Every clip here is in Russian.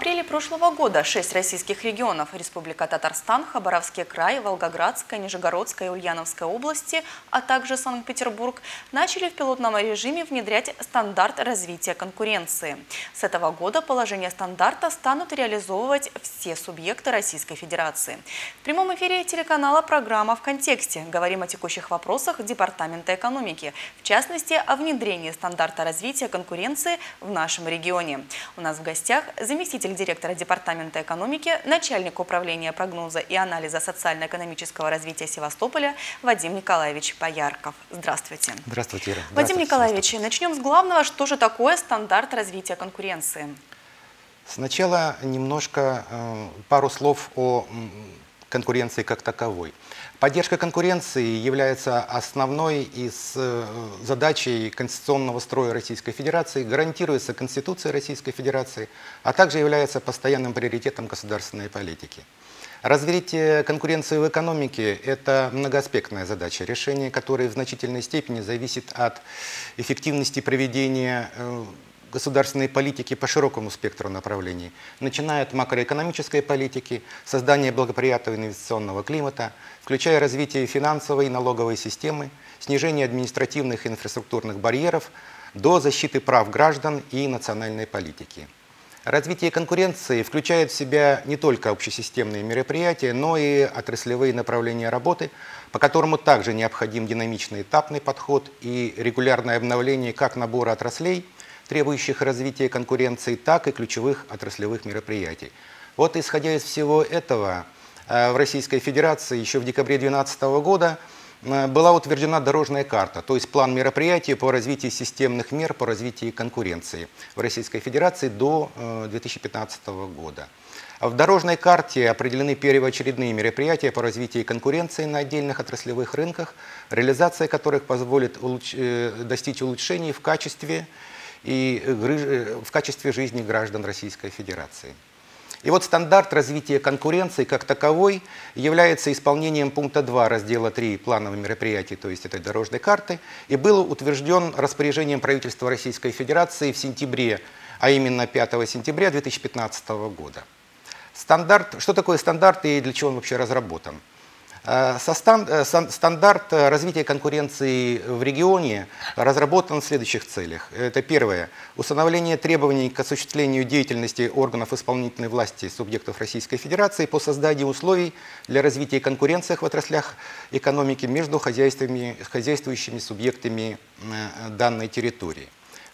апреле прошлого года шесть российских регионов – Республика Татарстан, Хабаровский край, Волгоградская, Нижегородская и Ульяновская области, а также Санкт-Петербург – начали в пилотном режиме внедрять стандарт развития конкуренции. С этого года положение стандарта станут реализовывать все субъекты Российской Федерации. В прямом эфире телеканала программа «В контексте». Говорим о текущих вопросах Департамента экономики, в частности, о внедрении стандарта развития конкуренции в нашем регионе. У нас в гостях заместитель директора Департамента экономики, начальник управления прогноза и анализа социально-экономического развития Севастополя Вадим Николаевич Поярков. Здравствуйте. Здравствуйте, Ира. Вадим Николаевич, начнем с главного. Что же такое стандарт развития конкуренции? Сначала немножко э, пару слов о конкуренции как таковой. Поддержка конкуренции является основной из э, задачей конституционного строя Российской Федерации, гарантируется Конституцией Российской Федерации, а также является постоянным приоритетом государственной политики. Развитие конкуренции в экономике – это многоаспектная задача, решение которой в значительной степени зависит от эффективности проведения э, государственной политики по широкому спектру направлений, начиная от макроэкономической политики, создания благоприятного инвестиционного климата, включая развитие финансовой и налоговой системы, снижение административных и инфраструктурных барьеров, до защиты прав граждан и национальной политики. Развитие конкуренции включает в себя не только общесистемные мероприятия, но и отраслевые направления работы, по которому также необходим динамичный этапный подход и регулярное обновление как набора отраслей – требующих развития конкуренции, так и ключевых отраслевых мероприятий. Вот исходя из всего этого, э, в Российской Федерации еще в декабре 2012 года э, была утверждена дорожная карта, то есть план мероприятий по развитию системных мер по развитию конкуренции в Российской Федерации до 2015 э, года. В дорожной карте определены первоочередные мероприятия по развитию конкуренции на отдельных отраслевых рынках, реализация которых позволит достичь улучшений в качестве и э, в качестве жизни граждан Российской Федерации. И вот стандарт развития конкуренции как таковой является исполнением пункта 2 раздела 3 плановых мероприятий, то есть этой дорожной карты, и был утвержден распоряжением правительства Российской Федерации в сентябре, а именно 5 сентября 2015 года. Стандарт, что такое стандарт и для чего он вообще разработан? Э, э, стандарт развития конкуренции в регионе разработан в следующих целях. Это первое. Установление требований к осуществлению деятельности органов исполнительной власти субъектов Российской Федерации по созданию условий для развития конкуренции в отраслях экономики между хозяйствующими субъектами э, данной территории.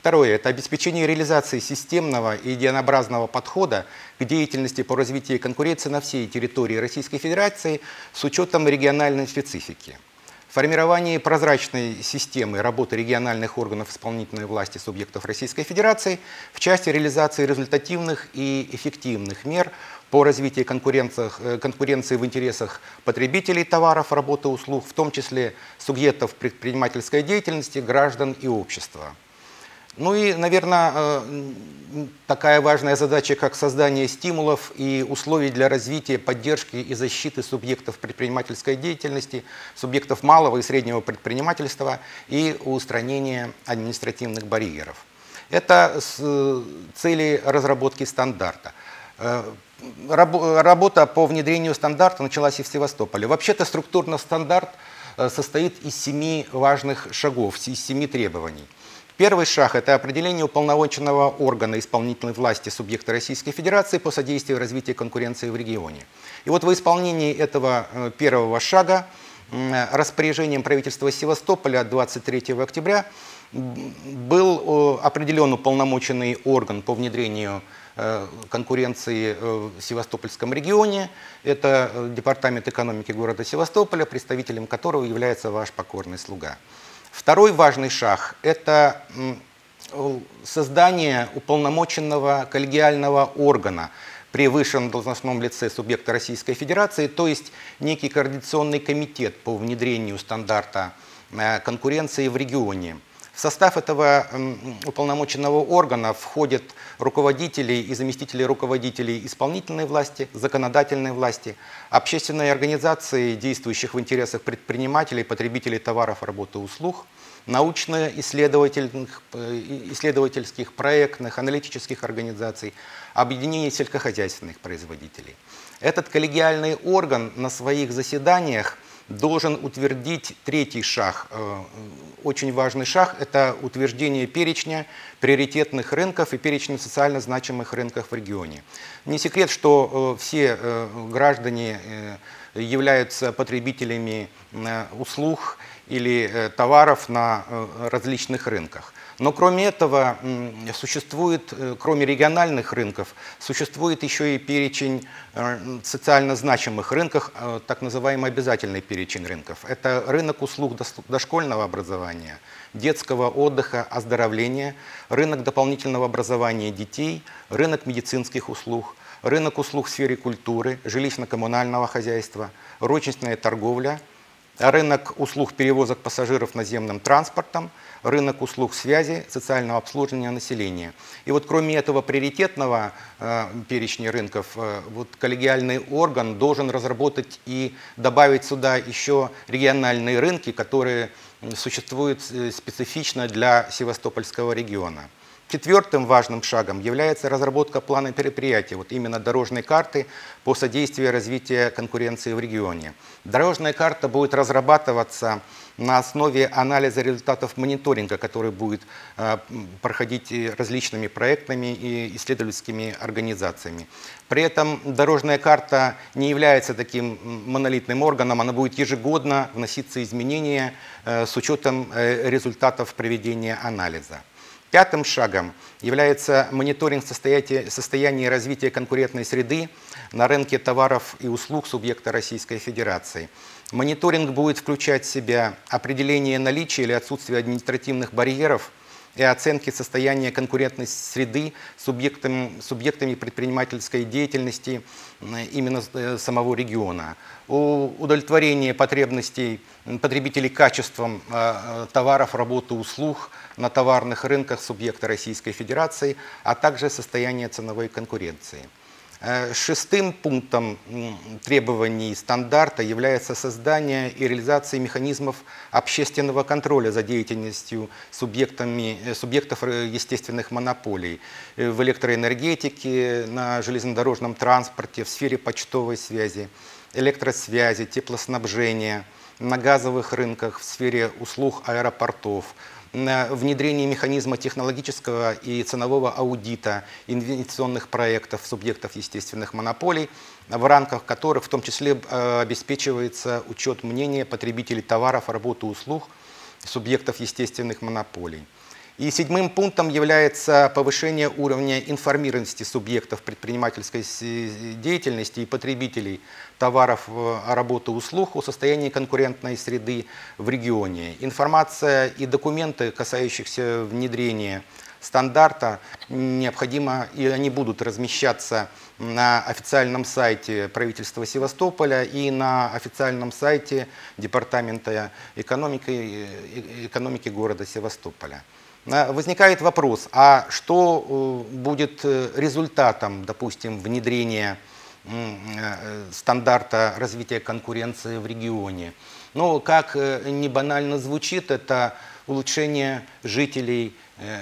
Второе – это обеспечение реализации системного и единообразного подхода к деятельности по развитию конкуренции на всей территории Российской Федерации с учетом региональной специфики. Формирование прозрачной системы работы региональных органов исполнительной власти субъектов Российской Федерации в части реализации результативных и эффективных мер по развитию э, конкуренции в интересах потребителей товаров, работы услуг, в том числе субъектов предпринимательской деятельности, граждан и общества. Ну и, наверное, э, такая важная задача, как создание стимулов и условий для развития, поддержки и защиты субъектов предпринимательской деятельности, субъектов малого и среднего предпринимательства и устранения административных барьеров. Это э, цели разработки стандарта. Э, работа по внедрению стандарта началась и в Севастополе. Вообще-то структурно стандарт состоит из семи важных шагов, из семи требований – Первый шаг – это определение уполномоченного органа исполнительной власти субъекта Российской Федерации по содействию развитию конкуренции в регионе. И вот в исполнении этого э, первого шага распоряжением правительства Севастополя 23 октября был определен уполномоченный орган по внедрению э, конкуренции э, в Севастопольском регионе. Это Департамент экономики города Севастополя, представителем которого является ваш покорный слуга. Второй важный шаг – это создание уполномоченного коллегиального органа при высшем должностном лице субъекта Российской Федерации, то есть некий координационный комитет по внедрению стандарта э, конкуренции в регионе. В состав этого уполномоченного органа входят руководители и заместители руководителей исполнительной власти, законодательной власти, общественные организации, действующих в интересах предпринимателей, потребителей товаров, работы и услуг, научно-исследовательских, исследовательских, проектных, аналитических организаций, объединений сельскохозяйственных производителей. Этот коллегиальный орган на своих заседаниях – должен утвердить третий шаг. Э, очень важный шаг – это утверждение перечня приоритетных рынков и перечня социально значимых рынков в регионе. Не секрет, что э, все э, граждане являются потребителями услуг или товаров на различных рынках. Но кроме этого, существует, э, кроме региональных рынков, существует еще и перечень э, социально значимых рынков, э, так называемый обязательный перечень рынков. Это рынок услуг дошкольного образования, детского отдыха, оздоровления, рынок дополнительного образования детей, рынок медицинских услуг, рынок услуг в сфере культуры, жилищно-коммунального хозяйства, розничная торговля, рынок услуг перевозок пассажиров наземным транспортом, рынок услуг связи, социального обслуживания населения. И вот кроме этого приоритетного э, перечня рынков, э, вот коллегиальный орган должен разработать и добавить сюда еще региональные рынки, которые существуют э, специфично для Севастопольского региона. Четвертым важным шагом является разработка плана мероприятия, вот именно дорожной карты по содействию развития конкуренции в регионе. Дорожная карта будет разрабатываться на основе анализа результатов мониторинга, который будет э, проходить различными проектными и исследовательскими организациями. При этом дорожная карта не является таким монолитным органом, она будет ежегодно вноситься изменения э, с учетом э, результатов проведения анализа. Пятым шагом является мониторинг состояния развития конкурентной среды на рынке товаров и услуг субъекта Российской Федерации. Мониторинг будет включать в себя определение наличия или отсутствия административных барьеров и оценки состояния конкурентной среды субъектами, субъектами предпринимательской деятельности именно э, самого региона. Удовлетворение потребностей потребителей качеством э, товаров, работы, услуг на товарных рынках субъекта Российской Федерации, а также состояние ценовой конкуренции. Э, шестым пунктом требований стандарта является создание и реализация механизмов общественного контроля за деятельностью субъектами, э, субъектов э, естественных монополий в электроэнергетике, на железнодорожном транспорте, в сфере почтовой связи, электросвязи, теплоснабжения, на газовых рынках, в сфере услуг аэропортов, внедрение механизма технологического и ценового аудита инвестиционных проектов субъектов естественных монополий, в рамках которых в том числе э, обеспечивается учет мнения потребителей товаров, работы услуг субъектов естественных монополий. И седьмым пунктом является повышение уровня информированности субъектов предпринимательской деятельности и потребителей товаров, работы, услуг о состоянии конкурентной среды в регионе. Информация и документы, касающихся внедрения стандарта, необходимо, и они будут размещаться на официальном сайте правительства Севастополя и на официальном сайте Департамента экономики, экономики города Севастополя. Возникает вопрос, а что э, будет э, результатом, допустим, внедрения э, стандарта развития конкуренции в регионе? Ну, как не банально звучит, это улучшение жителей,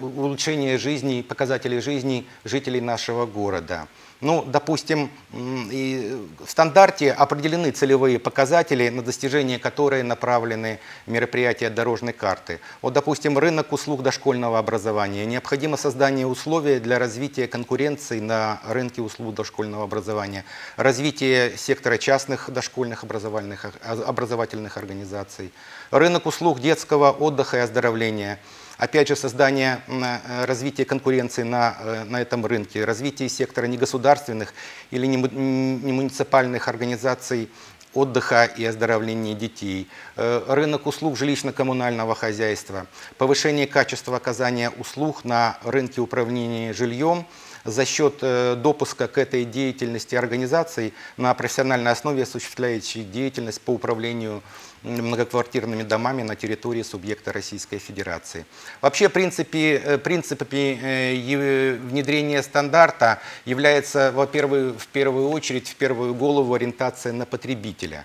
улучшение жизни, показателей жизни жителей нашего города. Ну, допустим, в стандарте определены целевые показатели, на достижение которые направлены мероприятия дорожной карты. Вот, допустим, рынок услуг дошкольного образования. Необходимо создание условий для развития конкуренции на рынке услуг дошкольного образования, развитие сектора частных дошкольных образовательных, образовательных организаций, рынок услуг детского отдыха и оздоровления – Опять же, создание, э, развитие конкуренции на, э, на этом рынке, развитие сектора негосударственных или не муниципальных организаций отдыха и оздоровления детей, э, рынок услуг жилищно-коммунального хозяйства, повышение качества оказания услуг на рынке управления жильем, за счет э, допуска к этой деятельности организаций на профессиональной основе осуществляющих деятельность по управлению многоквартирными домами на территории субъекта Российской Федерации. Вообще принципе, э, принципами э, внедрения стандарта является, во-первых, в первую очередь, в первую голову ориентация на потребителя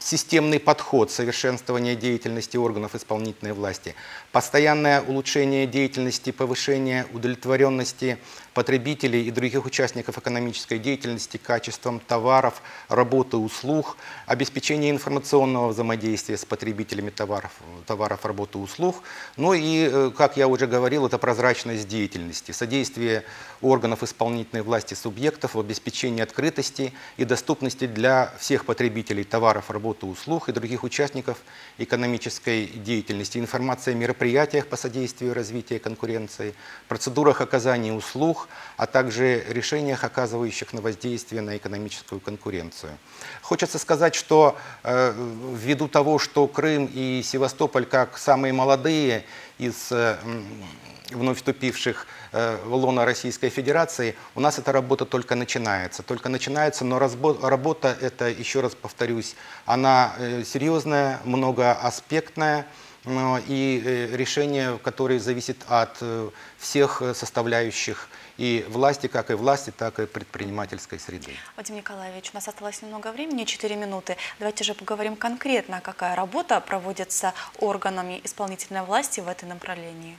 системный подход совершенствования деятельности органов исполнительной власти, постоянное улучшение деятельности, повышение удовлетворенности потребителей и других участников экономической деятельности качеством товаров, работы, услуг, обеспечение информационного взаимодействия с потребителями товаров, товаров работы, услуг. Ну и, э, как я уже говорил, это прозрачность деятельности, содействие органов исполнительной власти субъектов в обеспечении открытости и доступности для всех потребителей товаров, работы, услуг и других участников экономической деятельности, информация о мероприятиях по содействию развития конкуренции, процедурах оказания услуг, а также решениях, оказывающих на воздействие на экономическую конкуренцию. Хочется сказать, что э, ввиду того, что Крым и Севастополь как самые молодые из э, вновь вступивших э, в лоно Российской Федерации, у нас эта работа только начинается. Только начинается, но работа эта, еще раз повторюсь, она э, серьезная, многоаспектная, и э, решение, которое зависит от всех составляющих и власти, как и власти, так и предпринимательской среды. Вадим Николаевич, у нас осталось немного времени, 4 минуты. Давайте же поговорим конкретно, какая работа проводится органами исполнительной власти в этом направлении.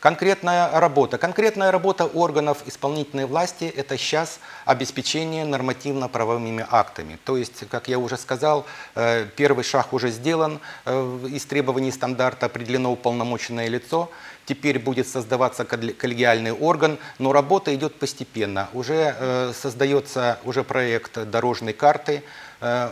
Конкретная работа. Конкретная работа органов исполнительной власти – это сейчас обеспечение нормативно-правовыми актами. То есть, как я уже сказал, э, первый шаг уже сделан. Э, из требований стандарта определено уполномоченное лицо. Теперь будет создаваться коллегиальный орган, но работа идет постепенно. Уже э, создается уже проект дорожной карты,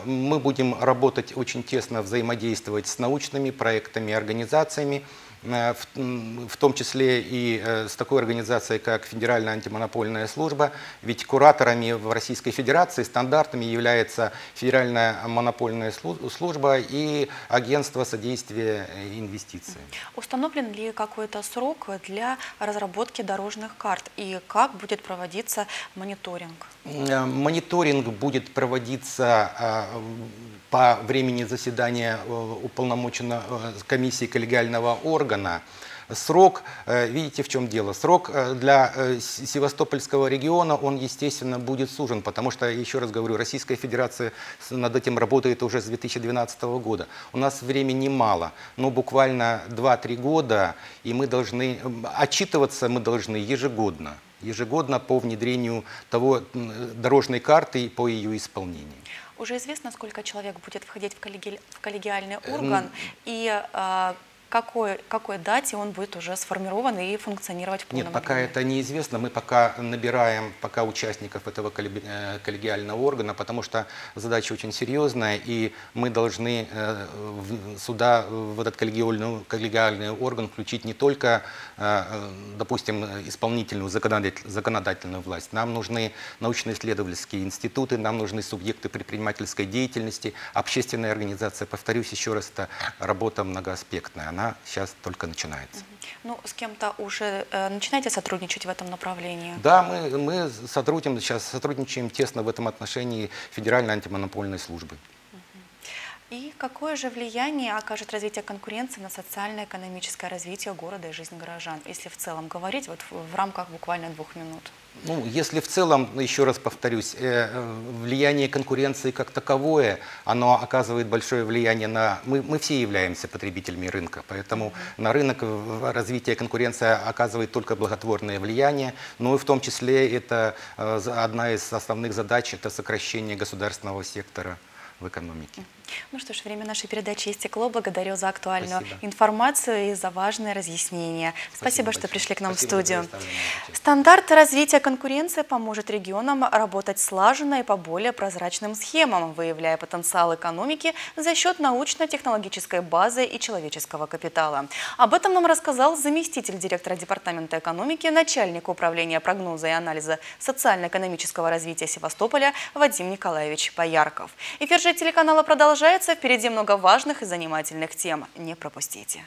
мы будем работать очень тесно, взаимодействовать с научными проектами, организациями. Э, в, том числе и э, с такой организацией, как Федеральная антимонопольная служба, ведь кураторами в Российской Федерации стандартами является Федеральная монопольная служба и Агентство содействия инвестициям. Установлен ли какой-то срок для разработки дорожных карт и как будет проводиться мониторинг? Э, мониторинг будет проводиться по времени заседания уполномоченной комиссии коллегиального органа, органа. Срок, э, видите, в чем дело, срок э, для э, Севастопольского региона, он, естественно, будет сужен, потому что, еще раз говорю, Российская Федерация над этим работает уже с 2012 года. У нас времени мало, но буквально 2-3 года, и мы должны, отчитываться мы должны ежегодно ежегодно по внедрению того, дорожной карты и по ее исполнению. Уже известно, сколько человек будет входить в, коллеги, в коллегиальный орган, и а, какой, какой дате он будет уже сформирован и функционировать в полном Нет, пока объеме? это неизвестно. Мы пока набираем пока участников этого э, коллегиального органа, потому что задача очень серьезная, и мы должны э, сюда, в этот коллегиальный, коллегиальный орган включить не только, э, допустим, исполнительную, законодательную власть. Нам нужны научно-исследовательские институты, нам нужны субъекты предпринимательской деятельности, общественная организация. Повторюсь еще раз, это работа многоаспектная она сейчас только начинается. Ну, с кем-то уже э, начинаете сотрудничать в этом направлении? Да, мы, мы сотрудничаем, сейчас сотрудничаем тесно в этом отношении Федеральной антимонопольной службы. И какое же влияние окажет развитие конкуренции на социально-экономическое развитие города и жизнь горожан, если в целом говорить вот в, рамках буквально двух минут? Ну, если в целом, еще раз повторюсь, э, влияние конкуренции как таковое, оно оказывает большое влияние на... Мы, мы все являемся потребителями рынка, поэтому на рынок развитие конкуренции оказывает только благотворное влияние, но и в том числе это э, одна из основных задач, это сокращение государственного сектора в экономике. Ну что ж, время нашей передачи истекло. Благодарю за актуальную Спасибо. информацию и за важные разъяснения. Спасибо, Спасибо что пришли к нам Спасибо в студию. Стандарт развития конкуренции поможет регионам работать слаженно и по более прозрачным схемам, выявляя потенциал экономики за счет научно-технологической базы и человеческого капитала. Об этом нам рассказал заместитель директора Департамента экономики, начальник управления прогноза и анализа социально-экономического развития Севастополя Вадим Николаевич Поярков. Эфир же телеканала продолжается продолжается. Впереди много важных и занимательных тем. Не пропустите.